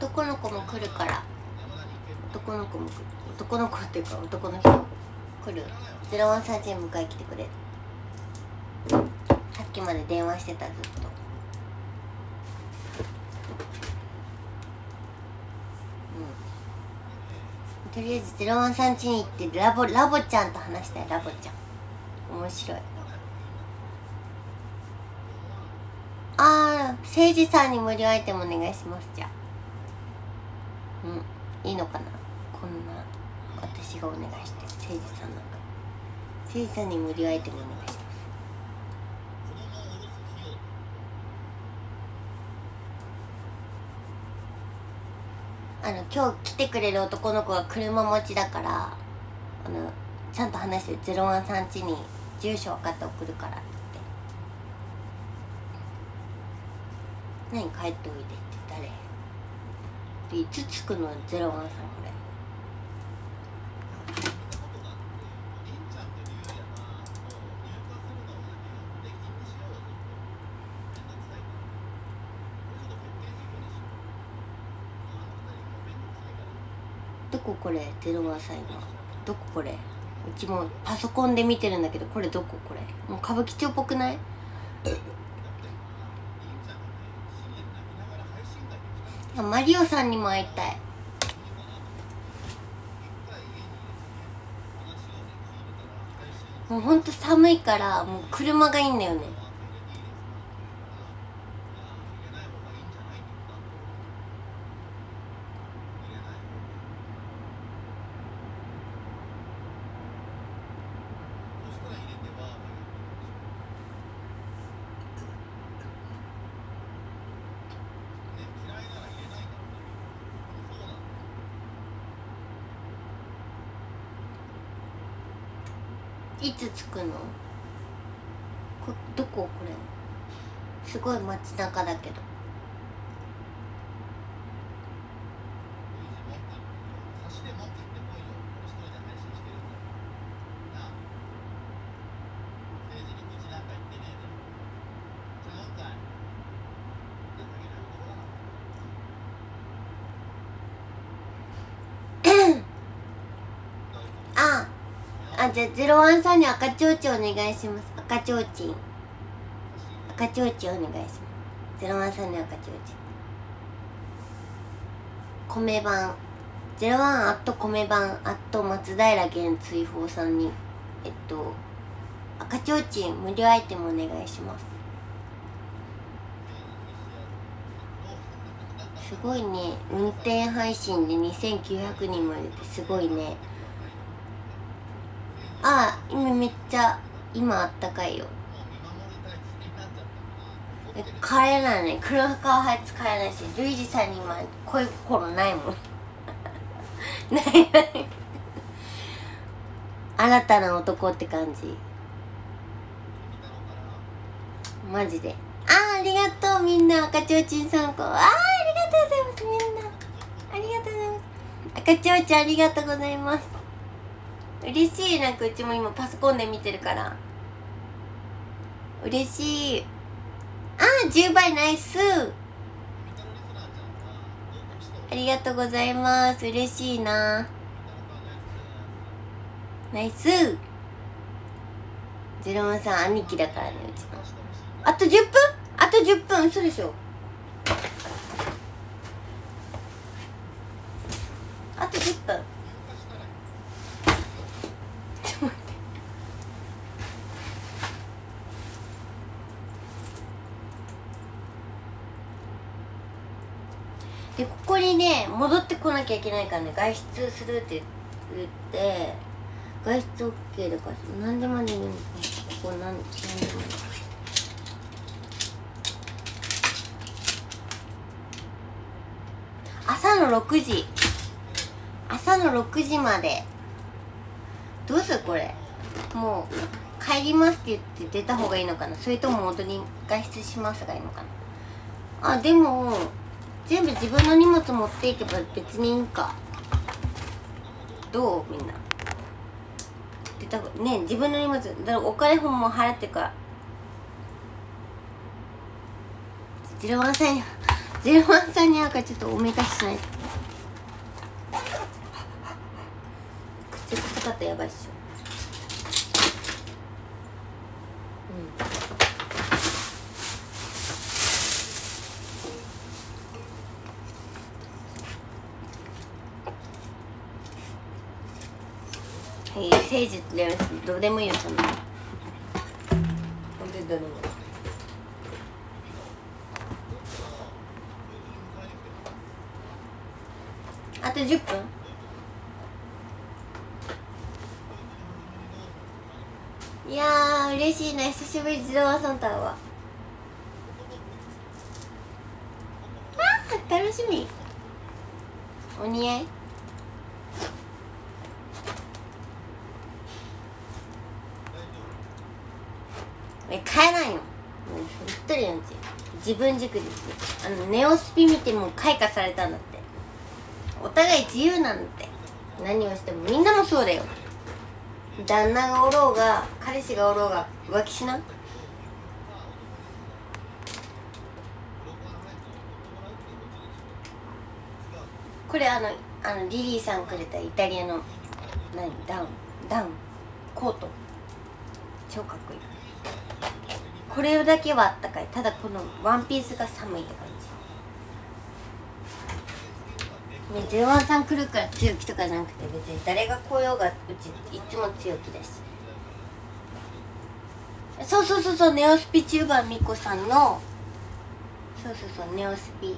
男の子も来るから男の子も来る。男の子っていうか男の人来る。ゼロワンサーチ迎え来てくれ。さっきまで電話してたずっと。うん。とりあえずゼロワンさん家に行ってラボラボちゃんと話したい。ラボちゃん。面白い。ああ誠司さんに無料アイテムお願いしますじゃあ。いいのかな？こんな私がお願いして誠司さんなんか。誠司さんに無料アイテムお願いします。あの今日来てくれる男の子が車持ちだからあのちゃんと話してゼロワンさん家に住所分かって送るからって何帰っておいでって誰？いつ着くのゼロワンさんこれ。どここれ？ゼロワンさん今。どここれ？うちもパソコンで見てるんだけどこれどここれ？もう歌舞伎町っぽくない？あマリオさんにも会いたい。もうほんと寒いからもう車がいいんだよね。いつ着くの？こどこ？これ。すごい街中だけどああじゃあゼロワンさんに赤ちょうちお願いします。赤ちょうち。ん赤ちょうちんお願いします。ゼロワンさんに赤ちょうち。ん米版。ゼロワンアット米版アット松平源追放さんにえっと赤ちょうちん無料アイテムお願いします。すごいね。運転配信で2900人までってすごいね。あ今めっちゃ今あったかいよ。え帰れないね。黒川ハイツ帰れないしルイジさんに今恋心ないもん。ないない。新たな男って感じ。マジで。あーありがとうみんな。赤ちょうちん3個あーありがとうございますみんな。ありがとうございます。赤ちょうちんありがとうございます。嬉しい。なんかうちも今パソコンで見てるから。嬉しい。ああ10倍ナイス。ありがとうございます。嬉しいな。ナイス。ゼロワンさん兄貴だからねうちのあと10分？あと10分。嘘でしょあと10分ちょっと待ってでここにね戻ってこなきゃいけないからね外出するって言って外出 OK だから何でもでいいのここ何何でもいい朝の6時。朝の6時まで。どうするこれ。もう帰りますって言って出た方がいいのかな。それとも本当に外出しますがいいのかな。あでも全部自分の荷物持っていけば別にいいんか。どう？みんな。出た方ね自分の荷物だからお金本も払ってから。ゼロワンさんにゼロワンさんに赤ちょっとおめかししないと。口臭かったらやばいっしょ。はい、誠実でどうでもいいよそんな。ほんでだろう。あと10分いやー嬉しいね久しぶり自動サンタはあー楽しみお似合い買えないの。もう言っとるやんち自分軸であのネオスピ見ても開花されたんだって。お互い自由なんだって。何をしてもみんなもそうだよ。旦那がおろうが彼氏がおろうが浮気しなこれあのあのリリーさんくれたイタリアの何？ダウン？ダウン？コート？超かっこいい。これだけはあったかい。ただこのワンピースが寒いって感じ。ねゼロワンさん来るから強気とかじゃなくて別に誰が来ようがうちいつも強気だしそうそうそうそうネオスピチューバーミコさんのそうそうそうネオスピ。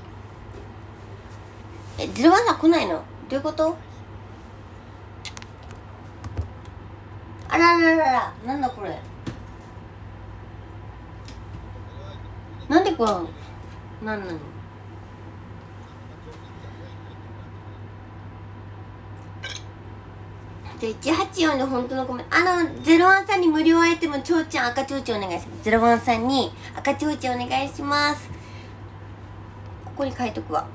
えゼロワンさん来ないの？どういうこと？あららららなんだこれ？なんでこうなんなの？じゃあ184で本当のコメントあの01さんに無料アイテムちょうちゃん赤ちょうちゃんお願いします。01さんに赤ちょうちゃんお願いします。ここに書いとくわ。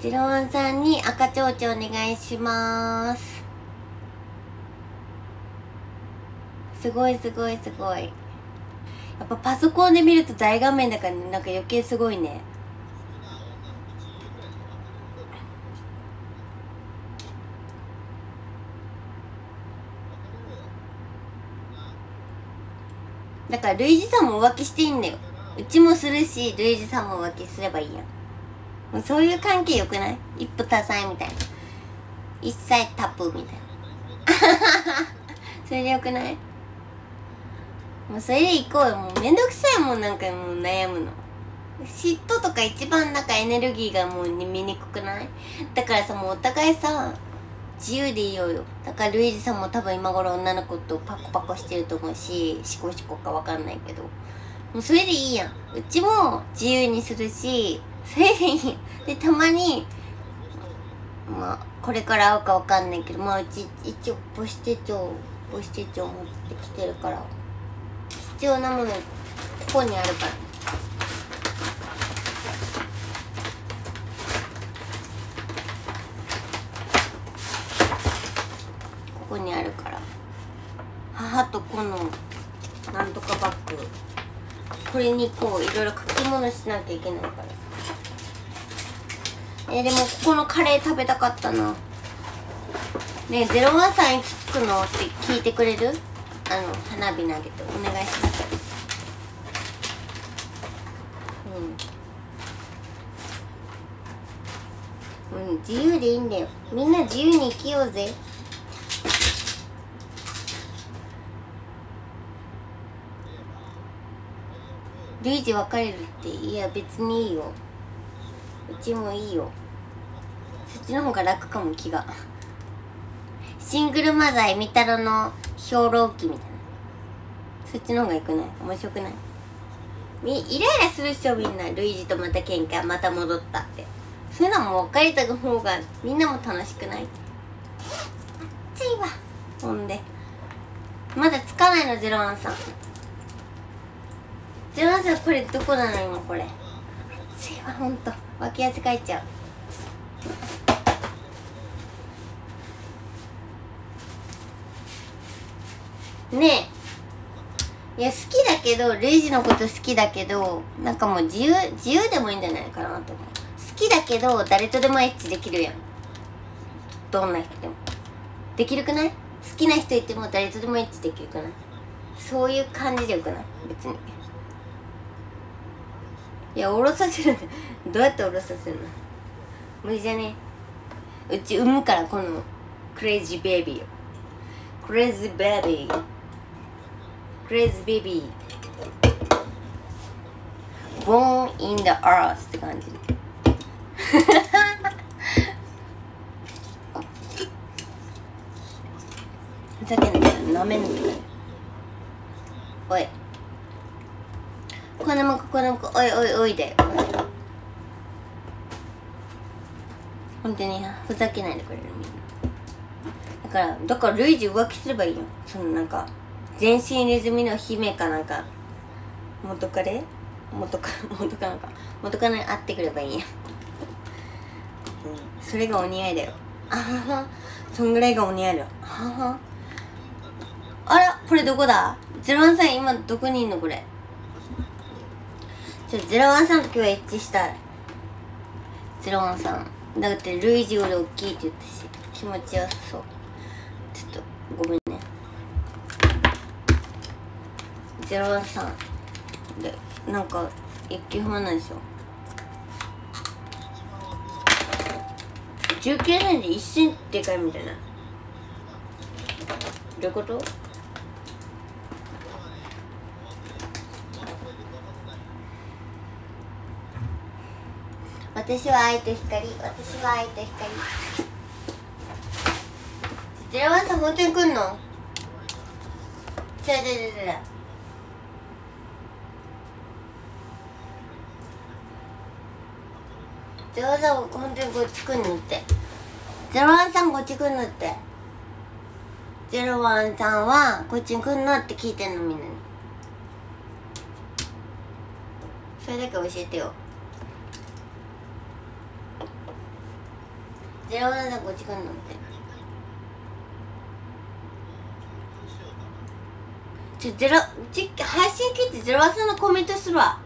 ゼロワンさんに赤ちょうちょお願いします。すごいすごいすごい。やっぱパソコンで見ると大画面だからなんか余計すごいね。だから類似さんも浮気していいんだよ。うちもするし類似さんも浮気すればいいやん。もうそういう関係よくない？一夫多妻みたいな。一切タップみたいな。それでよくない？もうそれで行こうよ。もうめんどくさいもんなんかもう悩むの。嫉妬とか一番なんかエネルギーがもう見にくくない？だからさもうお互いさ自由でいようよ。だからルイージさんも多分今頃女の子とパコパコしてると思うしシコシコかわかんないけど。もうそれでいいやん。うちも自由にするし でたまにまあこれから会うかわかんないけどまあうち一応母子手帳母子手帳持ってきてるから必要なものここにあるから。ここにあるから。母とこのなんとかバッグ。これにこういろいろ書き物しなきゃいけないからさ。えー、でもここのカレー食べたかったな。ねえゼロワンさんいつ着くの？って聞いてくれる？あの花火投げて。お願いします。うん。うん自由でいいんだよ。みんな自由に生きようぜ。ルイージ別れるって？いや別にいいよ。ちもいいよ。そっちの方が楽かも気が。シングルマザーみたろの兵糧記みたいな。そっちの方がよくない？面白くない？イライラするっしょみんな。ルイージとまた喧嘩また戻ったって。そういうのも別れた方がみんなも楽しくない。暑いわほんで。まだつかないのゼロワンさん。ゼロワンさんこれどこなの今これ。暑いわほんと。脇汗かいちゃう。ねえ。いや好きだけどレイジのこと好きだけどなんかもう自由自由でもいいんじゃないかなと思う。好きだけど誰とでもエッチできるやん。どんな人でも。できるくない？好きな人いても誰とでもエッチできるくない？そういう感じでよくない？別に。いや下ろさせるどうやって下ろさせるの？無理じゃね？うち産むからこのクレイジーベイビーを。クレイジーベイビークレイジーベイビー Born in the earth って感じ。ふざけんなよ。なめんなよ。おい。この向くこの向くおいおいおいで。本当にふざけないでくれるみんな。だからだからルイージ浮気すればいいよそのなんか全身入れ墨の姫かなんか。元カレ元カ 元カノか。元カノに会ってくればいいや。うん。それがお似合いだよ。あはは。そんぐらいがお似合いだよ。はは。あらこれどこだ？ゼロワンさん今どこにいんのこれ？ちょゼロワンさんと今日はエッチしたい。ゼロワンさん。だってルイージより大きいって言ったし気持ちよさそう。ちょっとごめんね。ゼロワンさん。でなんか一級不満なんでしょ。19年で一瞬でかいみたいな。どういうこと？私は愛と光私は愛と光。ゼロワンさん本当に来んの？違う違う違う違うゼロワンさん本当にこっち来んのって。ゼロワンさんこっち来んのって。ゼロワンさんはこっちに来んのって聞いてんのみんなに。それだけ教えてよ。ゼロワンさんこっち来んて。ちょゼロち配信切ってゼロワさんのコメントするわ。